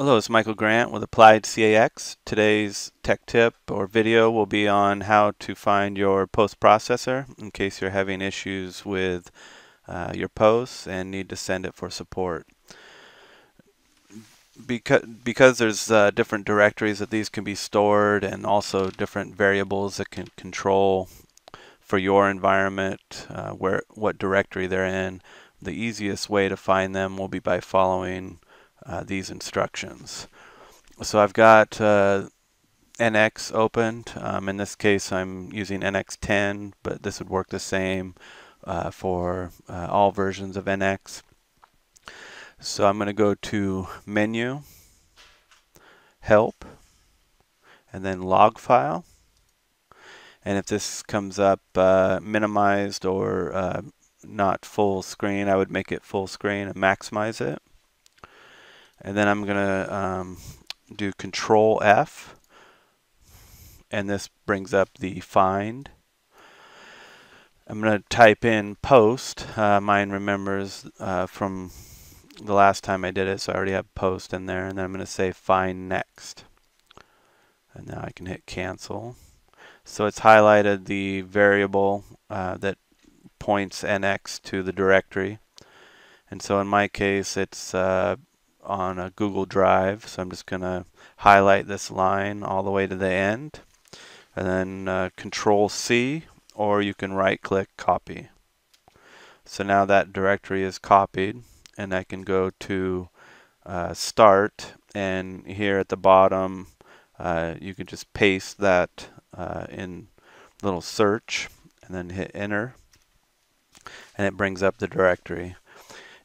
Hello, it's Michael Grant with Applied CAX. Today's tech tip or video will be on how to find your post processor in case you're having issues with uh, your posts and need to send it for support. Because, because there's uh, different directories that these can be stored and also different variables that can control for your environment uh, where what directory they're in, the easiest way to find them will be by following uh, these instructions. So I've got uh, NX opened. Um, in this case, I'm using NX10, but this would work the same uh, for uh, all versions of NX. So I'm going to go to Menu, Help, and then Log File. And if this comes up uh, minimized or uh, not full screen, I would make it full screen and maximize it and then I'm gonna um, do control F. And this brings up the find. I'm gonna type in post. Uh, mine remembers uh, from the last time I did it so I already have post in there. And then I'm gonna say find next. And now I can hit cancel. So it's highlighted the variable uh, that points NX to the directory. And so in my case it's uh, on a Google Drive. So I'm just going to highlight this line all the way to the end and then uh, control C or you can right click copy. So now that directory is copied and I can go to uh, start and here at the bottom uh, you can just paste that uh, in little search and then hit enter and it brings up the directory.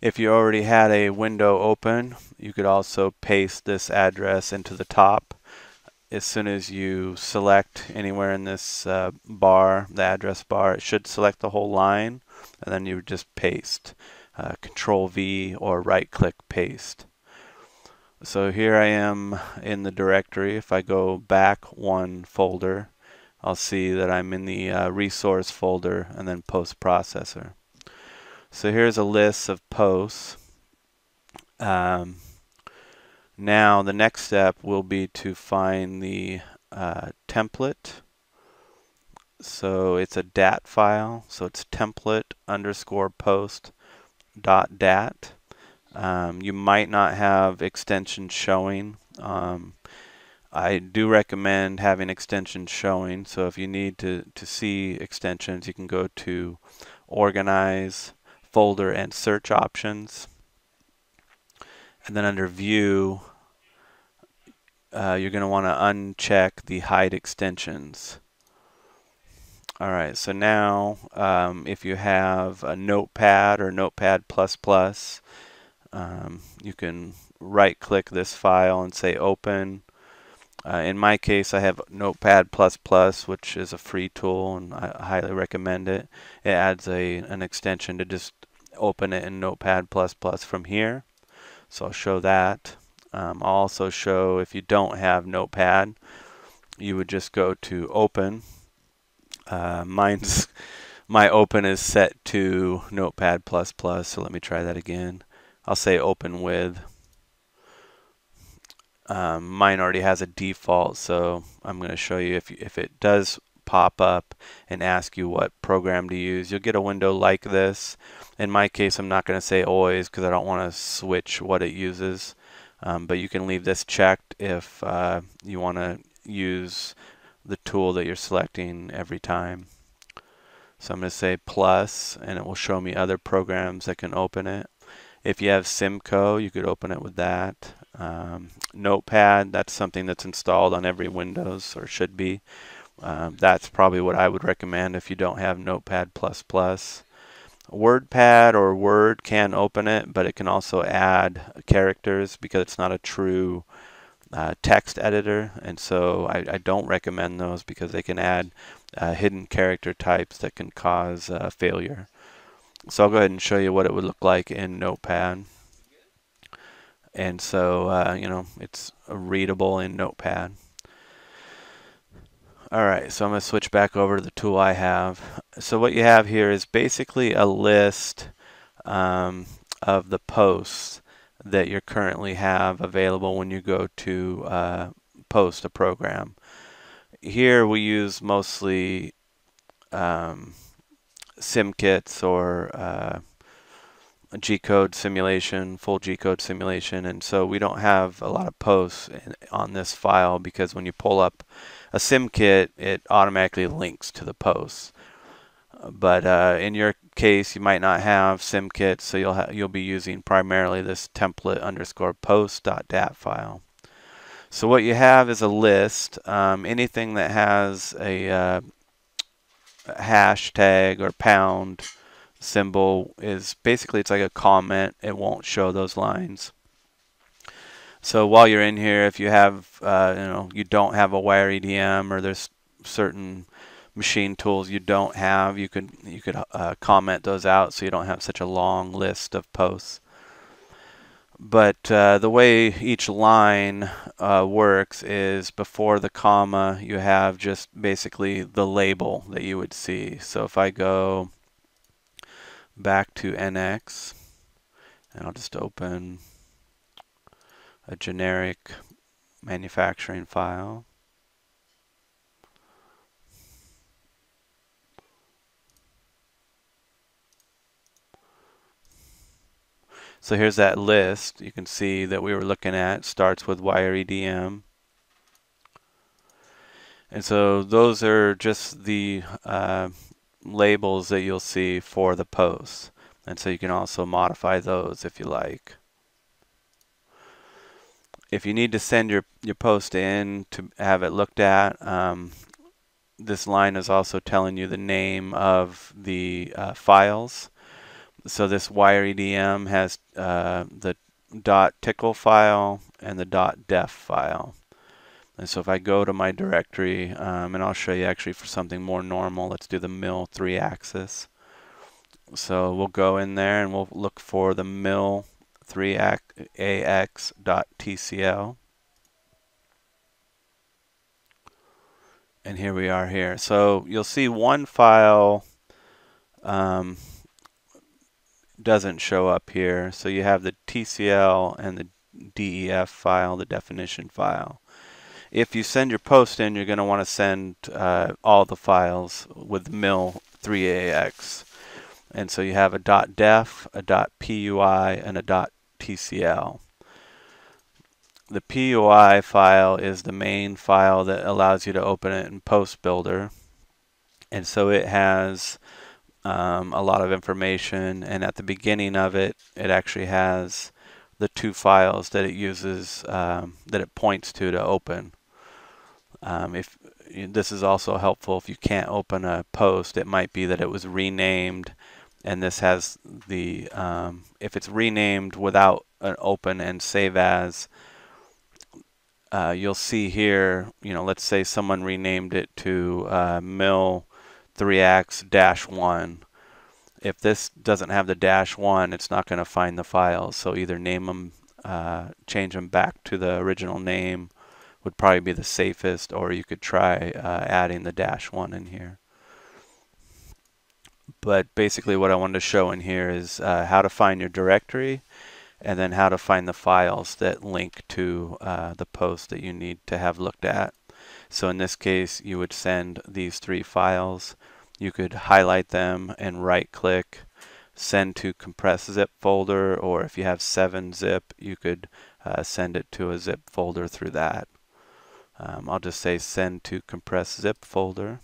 If you already had a window open, you could also paste this address into the top. As soon as you select anywhere in this uh, bar, the address bar, it should select the whole line, and then you would just paste. Uh, Control V or right click paste. So here I am in the directory. If I go back one folder, I'll see that I'm in the uh, resource folder and then post processor. So here's a list of posts. Um, now the next step will be to find the uh, template. So it's a DAT file. So it's template underscore post dot DAT. Um, you might not have extensions showing. Um, I do recommend having extensions showing. So if you need to, to see extensions, you can go to organize folder and search options. And then under view, uh, you're going to want to uncheck the hide extensions. Alright, so now um, if you have a notepad or notepad++, um, you can right click this file and say open. Uh, in my case, I have Notepad++, which is a free tool, and I highly recommend it. It adds a an extension to just open it in Notepad++ from here. So I'll show that. Um, I'll also show if you don't have Notepad, you would just go to Open. Uh, mine's my Open is set to Notepad++, so let me try that again. I'll say Open with. Um, mine already has a default, so I'm going to show you if, if it does pop up and ask you what program to use. You'll get a window like this. In my case, I'm not going to say always because I don't want to switch what it uses. Um, but you can leave this checked if uh, you want to use the tool that you're selecting every time. So I'm going to say plus and it will show me other programs that can open it. If you have CIMCO, you could open it with that. Um, Notepad, that's something that's installed on every Windows or should be. Um, that's probably what I would recommend if you don't have Notepad++. WordPad or Word can open it, but it can also add characters because it's not a true uh, text editor. And so I, I, don't recommend those because they can add uh, hidden character types that can cause uh, failure. So I'll go ahead and show you what it would look like in Notepad. And so, uh, you know, it's readable in Notepad. Alright, so I'm going to switch back over to the tool I have. So what you have here is basically a list um, of the posts that you currently have available when you go to uh, post a program. Here we use mostly um, SimKits or uh, G-code simulation, full G-code simulation, and so we don't have a lot of posts in, on this file because when you pull up a SimKit, it automatically links to the posts. But uh, in your case, you might not have SimKit, so you'll you'll be using primarily this template underscore post.dat file. So what you have is a list. Um, anything that has a uh, hashtag or pound symbol is basically it's like a comment. It won't show those lines. So while you're in here, if you have, uh, you know, you don't have a wire EDM or there's certain machine tools you don't have, you could you could uh, comment those out so you don't have such a long list of posts. But uh, the way each line uh, works is before the comma you have just basically the label that you would see. So if I go back to NX and I'll just open a generic manufacturing file. So here's that list. You can see that we were looking at starts with wire EDM. And so those are just the uh, labels that you'll see for the posts. And so you can also modify those if you like. If you need to send your, your post in to have it looked at, um, this line is also telling you the name of the uh, files so this wire EDM has uh, the .tickle file and the .def file. And so if I go to my directory, um, and I'll show you actually for something more normal, let's do the mill 3-axis. So we'll go in there and we'll look for the mill 3ax.tcl. And here we are here. So you'll see one file um, doesn't show up here. So you have the TCL and the DEF file, the definition file. If you send your post in, you're going to want to send uh, all the files with mill 3AX. And so you have a .def, a .pui, and a .tcl. The PUI file is the main file that allows you to open it in Post Builder. And so it has um, a lot of information and at the beginning of it it actually has the two files that it uses um, that it points to to open um, if this is also helpful if you can't open a post it might be that it was renamed and this has the um, if it's renamed without an open and save as uh, you'll see here you know let's say someone renamed it to uh, mill 3x dash 1 if this doesn't have the dash 1 it's not going to find the files so either name them uh, change them back to the original name would probably be the safest or you could try uh, adding the dash 1 in here. But basically what I wanted to show in here is uh, how to find your directory and then how to find the files that link to uh, the post that you need to have looked at. So in this case you would send these three files. You could highlight them and right click send to compress zip folder or if you have 7-zip you could uh, send it to a zip folder through that. Um, I'll just say send to compress zip folder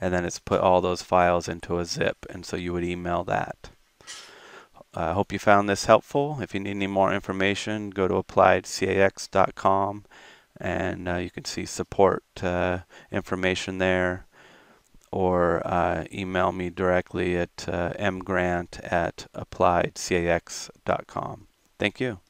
and then it's put all those files into a zip and so you would email that. I uh, hope you found this helpful. If you need any more information go to appliedcax.com and uh, you can see support uh, information there or uh, email me directly at uh, mgrant at appliedcax.com. Thank you.